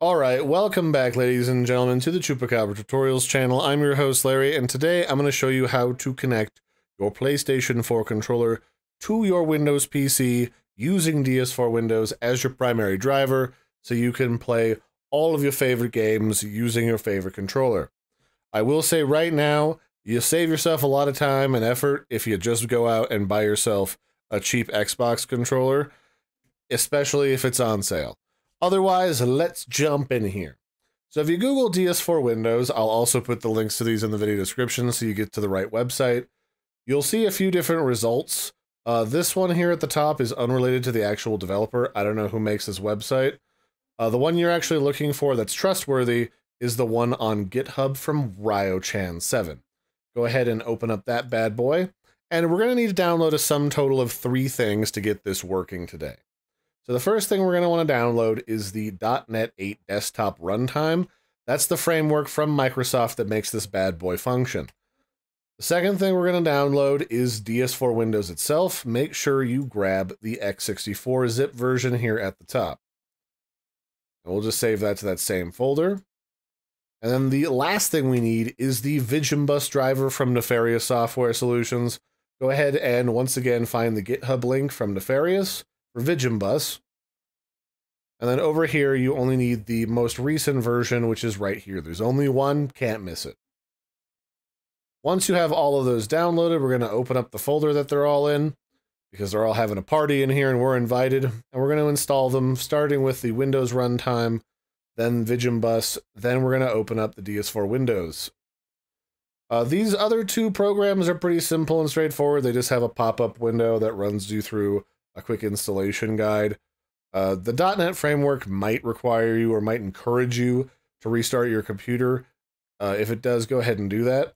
Alright, welcome back ladies and gentlemen to the Chupacabra Tutorials channel. I'm your host Larry and today I'm going to show you how to connect your PlayStation 4 controller to your Windows PC using DS4 Windows as your primary driver so you can play all of your favorite games using your favorite controller. I will say right now, you save yourself a lot of time and effort if you just go out and buy yourself a cheap Xbox controller, especially if it's on sale. Otherwise, let's jump in here. So if you Google DS4 Windows, I'll also put the links to these in the video description so you get to the right website. You'll see a few different results. Uh, this one here at the top is unrelated to the actual developer. I don't know who makes this website. Uh, the one you're actually looking for that's trustworthy is the one on GitHub from RyoChan7. Go ahead and open up that bad boy. And we're going to need to download a sum total of three things to get this working today. So the first thing we're going to want to download is the .NET 8 desktop runtime. That's the framework from Microsoft that makes this bad boy function. The second thing we're going to download is DS4 Windows itself. Make sure you grab the x64 zip version here at the top. And we'll just save that to that same folder. And then the last thing we need is the ViGEmBus driver from Nefarius Software Solutions. Go ahead and once again find the GitHub link from Nefarius for ViGEmBus. And then over here, you only need the most recent version, which is right here. There's only one, can't miss it. Once you have all of those downloaded, we're going to open up the folder that they're all in because they're all having a party in here and we're invited. And we're going to install them starting with the Windows runtime, then ViGEmBus, then we're going to open up the DS4 Windows. Uh, these other two programs are pretty simple and straightforward. They just have a pop-up window that runs you through a quick installation guide. Uh, the .NET framework might require you or might encourage you to restart your computer. Uh, if it does, go ahead and do that.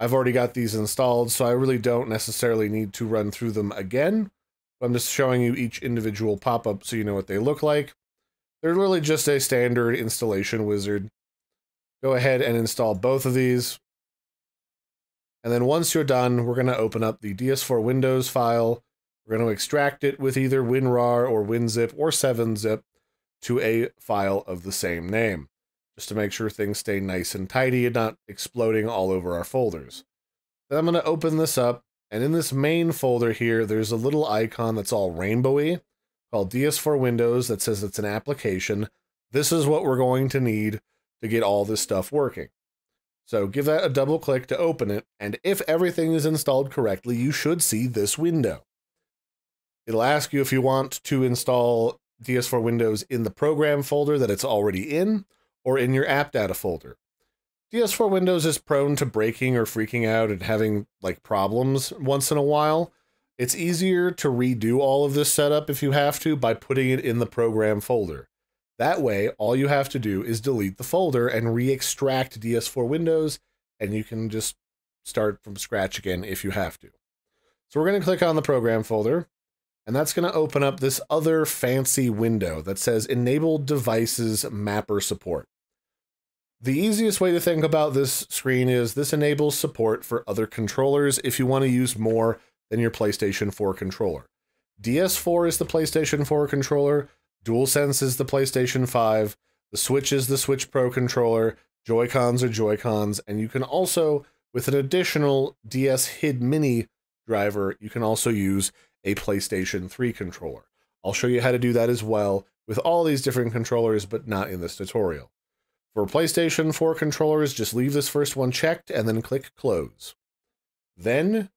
I've already got these installed, so I really don't necessarily need to run through them again. I'm just showing you each individual pop-up so you know what they look like. They're really just a standard installation wizard. Go ahead and install both of these. And then once you're done, we're going to open up the DS4 Windows file we're going to extract it with either WinRAR or WinZip or 7-zip to a file of the same name, just to make sure things stay nice and tidy and not exploding all over our folders. Then I'm going to open this up, and in this main folder here, there's a little icon that's all rainbowy called DS4 Windows that says it's an application. This is what we're going to need to get all this stuff working. So give that a double click to open it, and if everything is installed correctly, you should see this window. It'll ask you if you want to install DS4 Windows in the program folder that it's already in or in your app data folder. DS4 Windows is prone to breaking or freaking out and having like problems once in a while. It's easier to redo all of this setup if you have to by putting it in the program folder. That way, all you have to do is delete the folder and re-extract DS4 Windows, and you can just start from scratch again if you have to. So we're going to click on the program folder, and that's going to open up this other fancy window that says Enable Devices Mapper Support. The easiest way to think about this screen is this enables support for other controllers if you want to use more than your PlayStation 4 controller. DS4 is the PlayStation 4 controller, DualSense is the PlayStation 5, the Switch is the Switch Pro controller, Joy-Cons are Joy-Cons, and you can also, with an additional DS HID Mini driver, you can also use a PlayStation 3 controller. I'll show you how to do that as well with all these different controllers, but not in this tutorial. For PlayStation 4 controllers, just leave this first one checked and then click Close. Then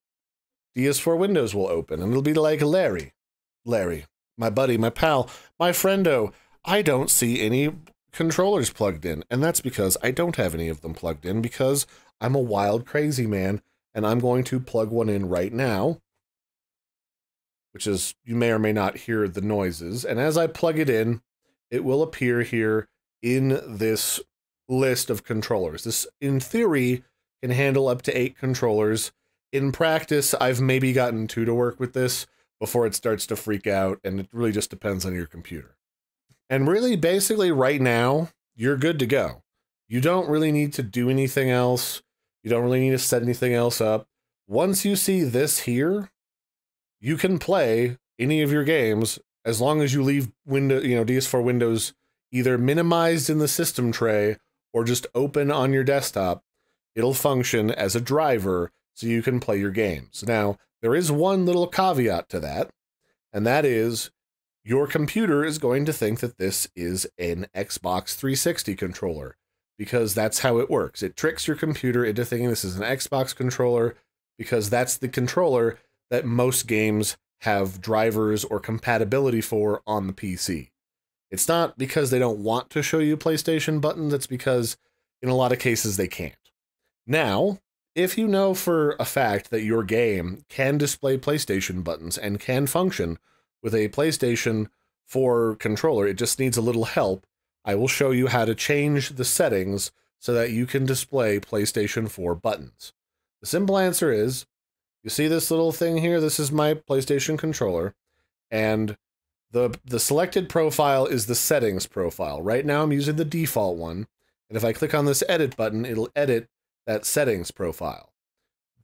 DS4 Windows will open and it'll be like Larry. Larry, my buddy, my pal, my friendo, I don't see any controllers plugged in. And that's because I don't have any of them plugged in because I'm a wild, crazy man and I'm going to plug one in right now which is you may or may not hear the noises. And as I plug it in, it will appear here in this list of controllers. This, in theory, can handle up to eight controllers. In practice, I've maybe gotten two to work with this before it starts to freak out, and it really just depends on your computer. And really, basically, right now, you're good to go. You don't really need to do anything else. You don't really need to set anything else up. Once you see this here, you can play any of your games as long as you leave window, you know, DS4 Windows either minimized in the system tray or just open on your desktop, it'll function as a driver so you can play your games. Now, there is one little caveat to that, and that is your computer is going to think that this is an Xbox 360 controller because that's how it works. It tricks your computer into thinking this is an Xbox controller because that's the controller that most games have drivers or compatibility for on the PC. It's not because they don't want to show you PlayStation buttons, it's because in a lot of cases they can't. Now, if you know for a fact that your game can display PlayStation buttons and can function with a PlayStation 4 controller, it just needs a little help. I will show you how to change the settings so that you can display PlayStation 4 buttons. The simple answer is you see this little thing here? This is my PlayStation controller. And the the selected profile is the settings profile. Right now I'm using the default one. And if I click on this edit button, it'll edit that settings profile.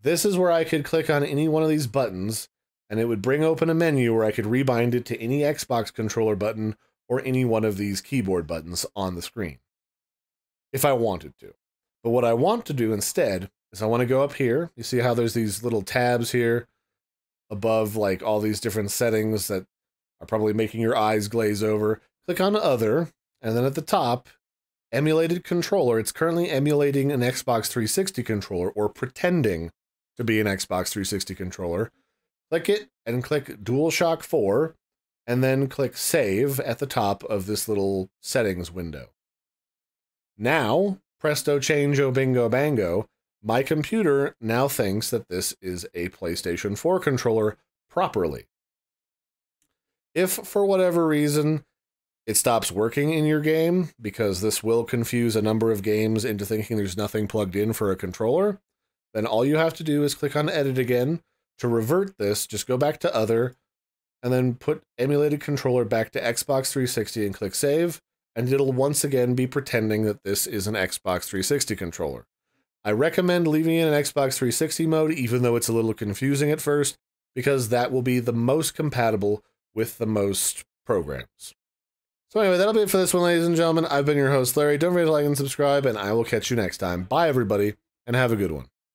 This is where I could click on any one of these buttons and it would bring open a menu where I could rebind it to any Xbox controller button or any one of these keyboard buttons on the screen. If I wanted to. But what I want to do instead is I want to go up here. You see how there's these little tabs here above like all these different settings that are probably making your eyes glaze over. Click on other, and then at the top, emulated controller. It's currently emulating an Xbox 360 controller or pretending to be an Xbox 360 controller. Click it and click DualShock 4 and then click save at the top of this little settings window. Now, presto chango bingo bango, my computer now thinks that this is a PlayStation 4 controller properly. If for whatever reason it stops working in your game, because this will confuse a number of games into thinking there's nothing plugged in for a controller, then all you have to do is click on Edit again. To revert this, just go back to Other, and then put emulated controller back to Xbox 360 and click Save, and it'll once again be pretending that this is an Xbox 360 controller. I recommend leaving it in Xbox 360 mode, even though it's a little confusing at first, because that will be the most compatible with the most programs. So anyway, that'll be it for this one, ladies and gentlemen. I've been your host, Larry. Don't forget to like and subscribe, and I will catch you next time. Bye, everybody, and have a good one.